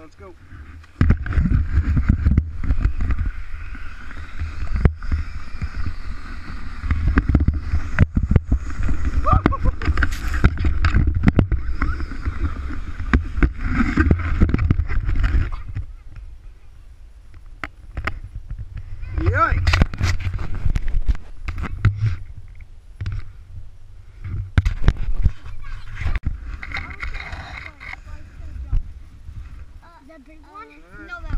right, let's go. The big one? No,